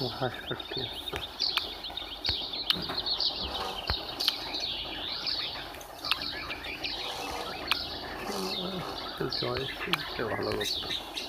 borracha aqui. Então, esse é o valor.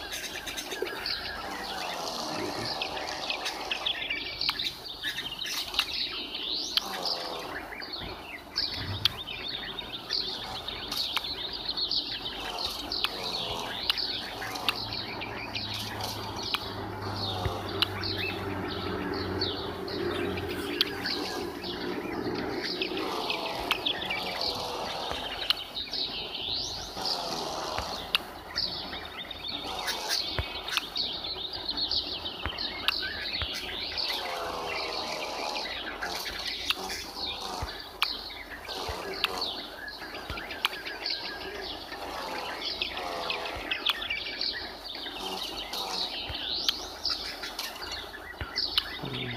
Um,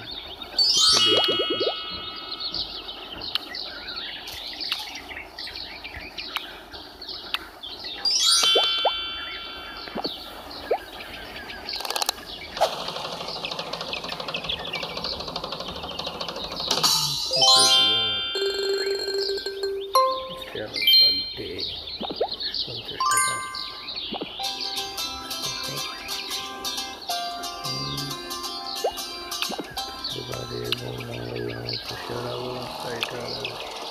Hare Bhola Hare Krishna Hare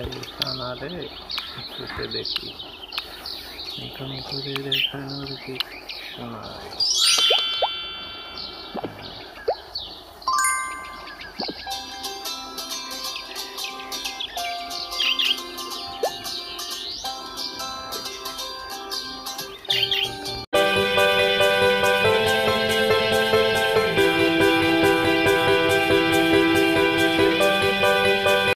এই সানারে চুষে দেখি এখানে করে দেখানোর কিছু নাই